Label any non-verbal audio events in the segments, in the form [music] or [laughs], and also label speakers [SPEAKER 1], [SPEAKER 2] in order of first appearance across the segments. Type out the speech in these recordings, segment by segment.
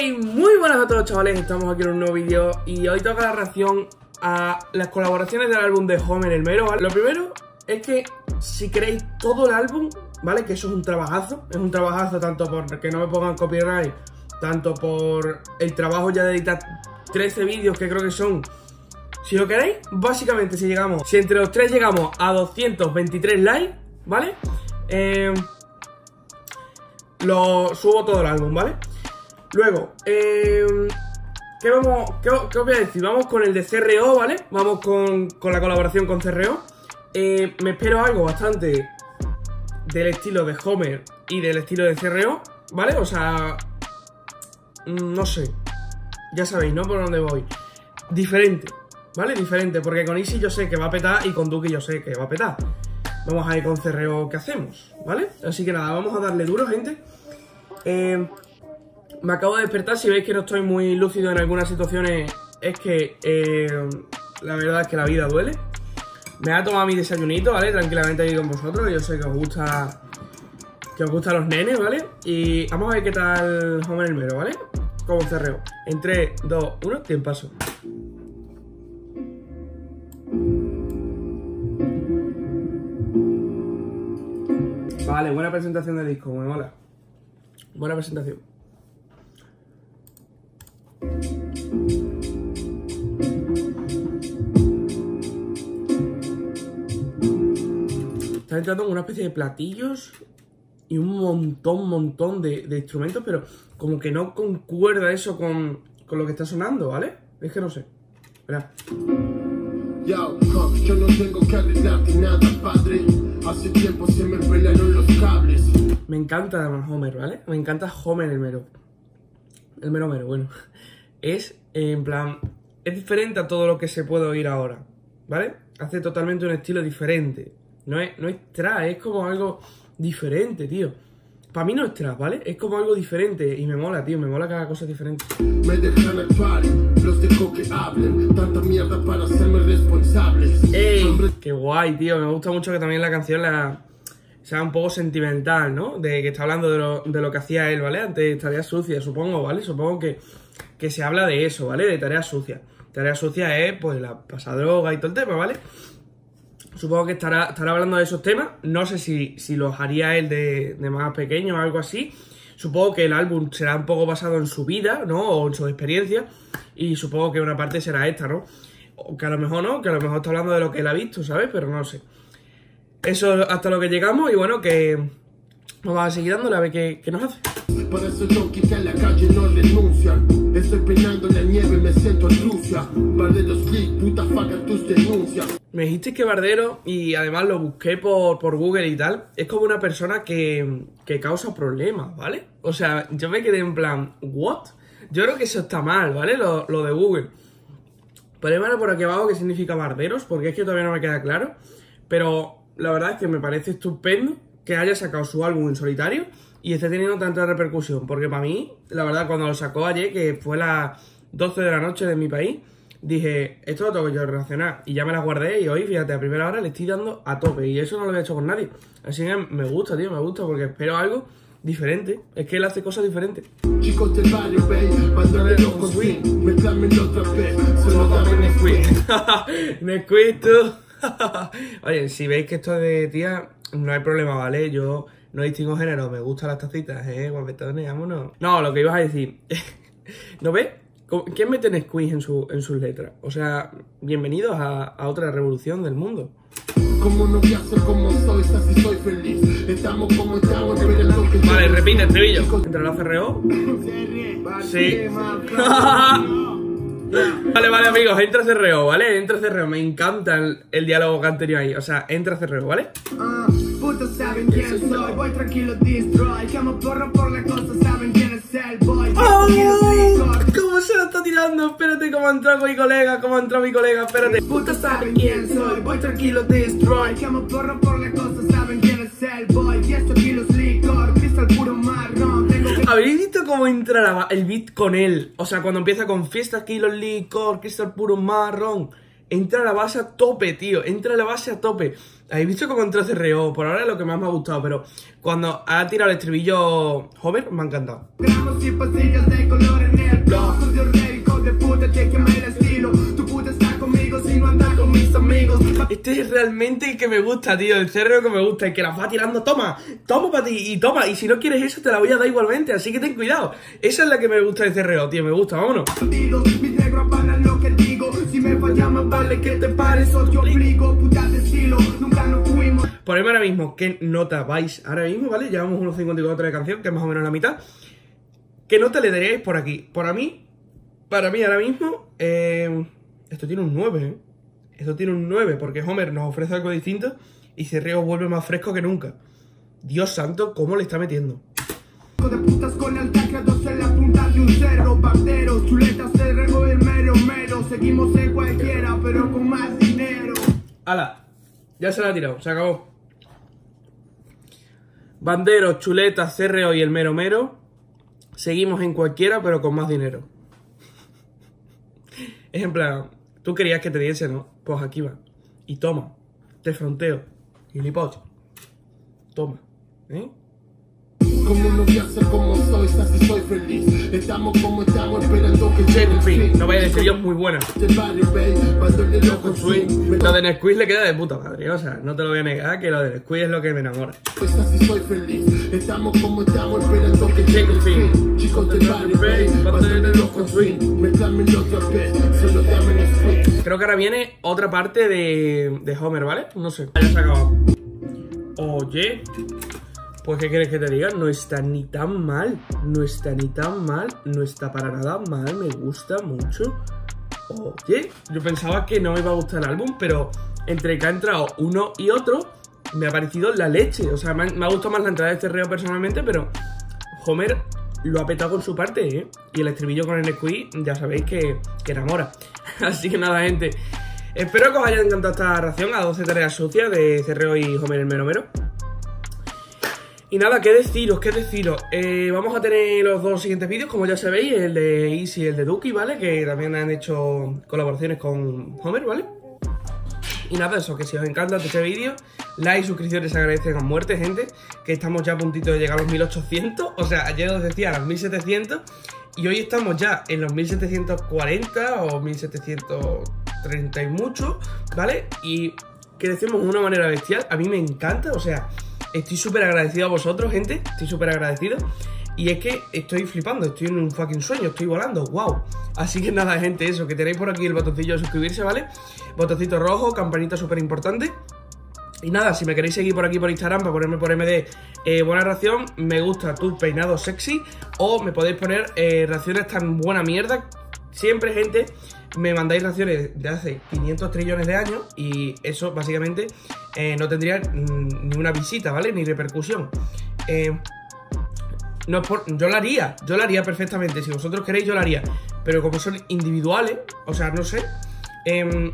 [SPEAKER 1] Muy buenas a todos chavales, estamos aquí en un nuevo vídeo y hoy toca la reacción a las colaboraciones del álbum de Homer el Mero. Lo primero es que si queréis todo el álbum, ¿vale? Que eso es un trabajazo, es un trabajazo tanto por que no me pongan copyright, tanto por el trabajo ya de editar 13 vídeos que creo que son si lo queréis, básicamente si llegamos, si entre los tres llegamos a 223 likes, ¿vale? Eh, lo subo todo el álbum, ¿vale? Luego, eh, ¿qué, vamos, qué, os voy a decir? Vamos con el de CRO, ¿vale? Vamos con, la colaboración con CRO. Eh, me espero algo bastante del estilo de Homer y del estilo de CRO, ¿vale? O sea, mm, no sé. Ya sabéis, ¿no? Por dónde voy. Diferente. ¿vale? Diferente, porque con Easy yo sé que va a petar y con Duki yo sé que va a petar. Vamos a ir con Cerreo que hacemos, ¿vale? Así que nada, vamos a darle duro, gente. Eh, me acabo de despertar, si veis que no estoy muy lúcido en algunas situaciones, es que eh, la verdad es que la vida duele. Me ha tomado mi desayunito, ¿vale? Tranquilamente aquí con vosotros, yo sé que os gusta que os gustan los nenes, ¿vale? Y vamos a ver qué tal Homer el Mero, ¿vale? Como cerreo. En 3, 2, 1, tiempo. Vale, buena presentación de disco, me mola. Buena presentación. Está entrando en una especie de platillos y un montón, montón de, instrumentos, pero como que no concuerda eso con, con, lo que está sonando, ¿vale? Es que no sé. Espera. Yo, yo no tengo que arreglarte nada, padre. Hace tiempo se me pelaron los cables. Me encanta Homer, ¿vale? Me encanta Homer el mero. El mero mero, bueno. Es, en plan, es diferente a todo lo que se puede oír ahora, ¿vale? Hace totalmente un estilo diferente. No es, no es tra, es como algo diferente, tío. Para mí no es trap, ¿vale? Es como algo diferente y me mola, tío, me mola que haga cosas diferentes. Me dejan actuar, los dejo que hablen, tanta mierda para hacerme responsables. ¡Ey! ¡Qué guay, tío! Me gusta mucho que también la canción la sea un poco sentimental, ¿no? De que está hablando de lo, de lo que hacía él, ¿vale? Antes tareas sucias, supongo, ¿vale? Supongo que, que se habla de eso, ¿vale? De tareas sucias. Tareas sucias es, pues, la pasada droga y todo el tema, ¿vale? Supongo que estará, estará hablando de esos temas. No sé si, si los haría él de, más pequeño o algo así. Supongo que el álbum será un poco basado en su vida, ¿no? O en su experiencia. Y supongo que una parte será esta, ¿no? O que a lo mejor no, que a lo mejor está hablando de lo que él ha visto, ¿sabes? Pero no sé. Eso hasta lo que llegamos y bueno, que vamos a seguir dándole a ver qué, qué nos hace. Por eso yo la calle no renuncian Estoy peinando la nieve, me siento en Rusia puta faca tus denuncias Me dijiste que Bardero, y además lo busqué por, por Google y tal Es como una persona que, que causa problemas, ¿vale? O sea, yo me quedé en plan, ¿what? Yo creo que eso está mal, ¿vale? Lo, de Google Ponedme por aquí abajo qué significa Barderos Porque es que todavía no me queda claro Pero la verdad es que me parece estupendo que haya sacado su álbum en solitario y esté teniendo tanta repercusión. Porque para mí, la verdad, cuando lo sacó ayer, que fue las 12 de la noche de mi país, dije, esto lo tengo que yo relacionar. Y ya me la guardé y hoy, fíjate, a primera hora le estoy dando a tope. Y eso no lo había hecho con nadie. Así que me gusta, tío, me gusta porque espero algo diferente. Es que él hace cosas diferentes. Chicos del barrio. [laughs] [laughs] Oye, si veis que esto es de tía, no hay problema, ¿vale? Yo no distingo género, me gustan las tacitas, ¿eh? Guapetones, vámonos. No, lo que ibas a decir. [laughs] ¿No ves? ¿Quién mete Nesquik en, su, en sus letras? O sea, bienvenidos a, a otra revolución del mundo. Como no voy a ser como soy, así soy feliz. Estamos como estamos, Vale, repite, estribillo. ¿Entre la CRO? Sí. [laughs] Vale, vale, amigos, entra CRO, ¿vale? Entra CRO, me encanta el, el diálogo que han tenido ahí. O sea, entra CRO, ¿vale? Putos saben quién soy, voy tranquilo, destroy. Llamo porro por la cosa, saben quién es el boy. ¿Cómo se lo está tirando? Espérate, cómo entró mi colega, cómo entró mi colega, espérate. Putos saben quién soy, voy tranquilo, destroy. Llamo porro por la cosa, saben quién es el boy. 10 kilos licor, cristal puro marrón. ¿Habéis visto cómo entra el beat con él? O sea, cuando empieza con fiesta, kilos, licor, cristal puro marrón. Entra a la base a tope, tío. Entra a la base a tope. ¿Habéis visto cómo entró CRO? Por ahora es lo que más me ha gustado, pero cuando ha tirado el estribillo Hover, me ha encantado.
[SPEAKER 2] Gramos y pastillas de color en el blog Soy el rey, hijo de puta, chequeame el estilo Tu puta está conmigo si no anda con mis amigos
[SPEAKER 1] Este es realmente el que me gusta, tío. El cerro que me gusta, el que la va tirando. Toma, toma para ti y toma. Y si no quieres eso, te la voy a dar igualmente. Así que ten cuidado. Esa es la que me gusta de CRO, tío. Me gusta, vámonos.
[SPEAKER 2] Mis negros vale que te pares o te obligo Puta de estilo, nunca nos fuimos
[SPEAKER 1] Ponedme ahora mismo qué nota vais ahora mismo, ¿vale? Llevamos unos 54 de canción, que es más o menos la mitad. ¿Qué nota le daríais por aquí? Por a mí, para mí ahora mismo, eh, esto tiene un 9, ¿eh? Esto tiene un 9, porque Homer nos ofrece algo distinto y Cerreo vuelve más fresco que nunca. Dios santo, ¿cómo le está metiendo?
[SPEAKER 2] De putas con el en la punta de un cerro Barteros, chuletas, el rego el Seguimos en cualquiera, pero con más dinero
[SPEAKER 1] ¡Hala! Ya se la ha tirado, se acabó. Banderos, chuletas, CRO y el mero mero. Seguimos en cualquiera, pero con más dinero. Es en plan, tú querías que te diese, ¿no? Pues aquí va. Y toma. Te fronteo. Y Toma. ¿Eh?
[SPEAKER 2] Como no voy a ser como soy, así soy feliz Estamos como estamos esperando que llegue el
[SPEAKER 1] fin, no vaya a decir yo muy buena.
[SPEAKER 2] Swing
[SPEAKER 1] Lo de Nesquik le queda de puta madre, o sea, no te lo voy a negar que lo de Nesquik es lo que me enamora.
[SPEAKER 2] Pues así soy feliz Estamos como estamos esperando que
[SPEAKER 1] Llegue el fin.
[SPEAKER 2] Chicos del
[SPEAKER 1] Creo que ahora viene otra parte de, de Homer, ¿vale? No sé. Ya se acabado. Oye. Pues, ¿qué quieres que te diga? No está ni tan mal. No está ni tan mal. No está para nada mal. Me gusta mucho. Oye, yo pensaba que no me iba a gustar el álbum, pero entre que ha entrado uno y otro, me ha parecido la leche. O sea, me ha, gustado más la entrada de este personalmente, pero Homer lo ha petado con su parte, ¿eh? Y el estribillo con el Nesquik, ya sabéis que, que enamora. [laughs] Así que nada, gente. Espero que os haya encantado esta ración a 12 tareas sucias de Cerreo y Homer el Mero Mero. Y nada, qué deciros, qué deciros. Eh, vamos a tener los dos siguientes vídeos, como ya sabéis, el de Easy y el de Duki, ¿vale? Que también han hecho colaboraciones con Homer, ¿vale? Y nada, eso, que si os encanta este vídeo, like, suscripciones se agradecen a muerte, gente. Que estamos ya a puntito de llegar a los 1800. O sea, ayer os decía a los 1700. Y hoy estamos ya en los 1740 o 1730 y mucho, ¿vale? Y crecemos de una manera bestial. A mí me encanta, o sea, estoy súper agradecido a vosotros, gente. Estoy súper agradecido. Y es que estoy flipando, estoy en un fucking sueño, estoy volando, wow. Así que nada, gente, eso, que tenéis por aquí el botoncillo de suscribirse, ¿vale? Botoncito rojo, campanita súper importante. Y nada, si me queréis seguir por aquí por Instagram para ponerme por MD eh, buena ración, me gusta tu peinado sexy o me podéis poner eh, raciones tan buena mierda. Siempre, gente, me mandáis raciones de hace 500 trillones de años y eso básicamente eh, no tendría mm, ni una visita, ¿vale? Ni repercusión. Eh, no por- yo lo haría, yo lo haría perfectamente. Si vosotros queréis, yo lo haría. Pero como son individuales, o sea, no sé. em,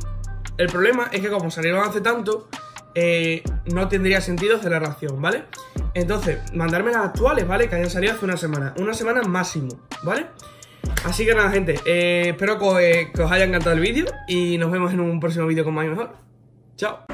[SPEAKER 1] el problema es que como salieron hace tanto, eh, no tendría sentido hacer la ración, ¿vale? Entonces, mandarme las actuales, ¿vale? Que hayan salido hace una semana. Una semana máximo, ¿vale? Así que nada, gente. eh, espero que, que os haya encantado el vídeo y nos vemos en un próximo vídeo con más y mejor. Chao.